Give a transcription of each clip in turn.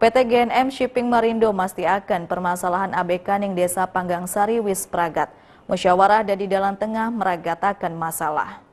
PT GNM Shipping Marindo mesti akan permasalahan ABK ning Desa Panggang Sari Wis Pragat. Musyawarah dari dalam tengah meragatakan masalah.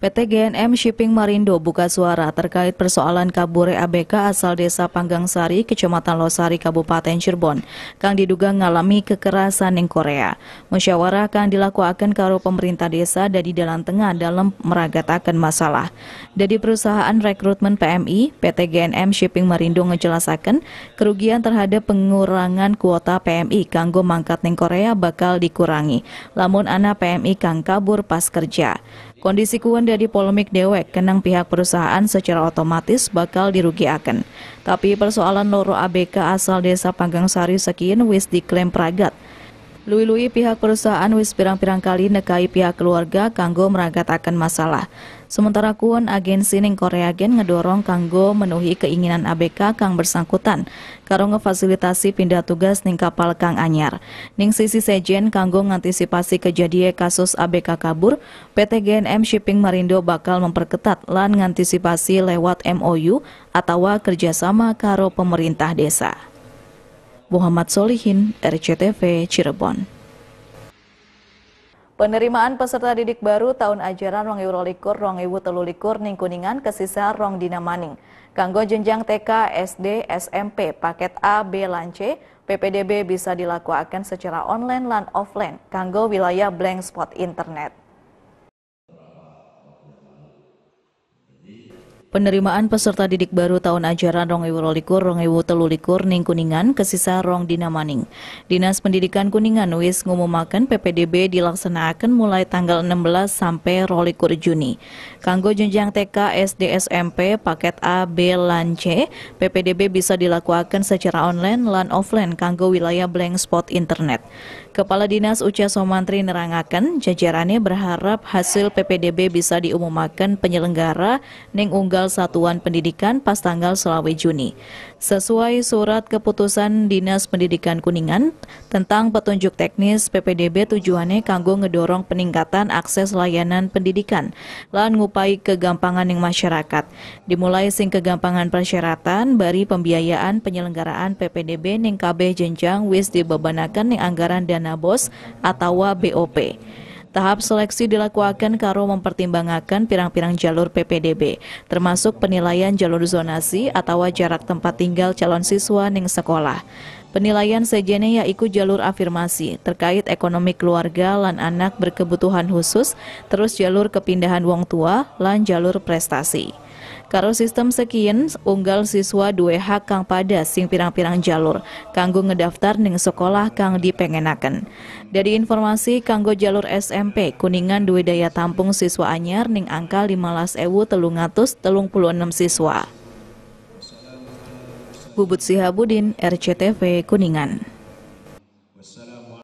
PT GNM Shipping Marindo buka suara terkait persoalan kabure ABK asal desa Panggangsari, Kecamatan Losari, Kabupaten Cirebon, kang diduga ngalami kekerasan di Korea. Musyawarah kang dilakukan karo pemerintah desa dari dalam tengah dalam meragatakan masalah. Dari perusahaan rekrutmen PMI, PT GNM Shipping Marindo ngejelasakan kerugian terhadap pengurangan kuota PMI kanggo mangkat ning Korea bakal dikurangi. Lamun anak PMI kang kabur pas kerja. Kondisi kuan dari polemik dewek kenang pihak perusahaan secara otomatis bakal dirugiakan. Tapi persoalan loro ABK asal desa Panggangsari sekian wis diklaim pragat. Lui-lui pihak perusahaan wis pirang-pirang kali nekai pihak keluarga kanggo meragatakan masalah. Sementara kuon agensi ning Korea Gen ngedorong kanggo menuhi keinginan ABK kang bersangkutan karo ngefasilitasi pindah tugas ning kapal kang anyar. Ning sisi sejen kanggo ngantisipasi kejadian kasus ABK kabur, PT GNM Shipping Marindo bakal memperketat lan ngantisipasi lewat MOU atau kerjasama karo pemerintah desa. Muhammad Solihin, RCTV Cirebon. Penerimaan peserta didik baru tahun ajaran rong euro likur rong ewu telu likur ning kuningan kesisa rong dina maning. Kanggo jenjang TK, SD, SMP, paket A, B, lan C, PPDB bisa dilakukan secara online lan offline kanggo wilayah blank spot internet. Penerimaan peserta didik baru tahun ajaran rong ewu likur rong ewu telu likur ning Kuningan kesisa rong dina maning. Dinas Pendidikan Kuningan wis ngumumaken PPDB dilaksanakan mulai tanggal 16 sampai rolikur Juni. Kanggo jenjang TK, SD, SMP, paket A, B, lan C, PPDB bisa dilakukan secara online lan offline kanggo wilayah blank spot internet. Kepala Dinas Uca Somantri nerangakan jajarannya berharap hasil PPDB bisa diumumkan penyelenggara ning unggal satuan pendidikan pas tanggal selawe Juni. Sesuai surat keputusan Dinas Pendidikan Kuningan tentang petunjuk teknis PPDB tujuannya kanggo ngedorong peningkatan akses layanan pendidikan lan ngupai kegampangan yang masyarakat. Dimulai sing kegampangan persyaratan bari pembiayaan penyelenggaraan PPDB ning KB jenjang wis dibebanakan ning anggaran dan dana bos atau BOP. Tahap seleksi dilakukan karo mempertimbangkan pirang-pirang jalur PPDB, termasuk penilaian jalur zonasi atau jarak tempat tinggal calon siswa ning sekolah. Penilaian sejene yaiku jalur afirmasi terkait ekonomi keluarga lan anak berkebutuhan khusus, terus jalur kepindahan wong tua lan jalur prestasi. Karo sistem sekian unggal siswa dua hak kang pada sing pirang-pirang jalur kanggo ngedaftar ning sekolah kang dipengenaken. Dari informasi kanggo jalur SMP Kuningan duwe daya tampung siswa anyar ning angka 15.336 siswa. Bubut Sihabudin, RCTV Kuningan.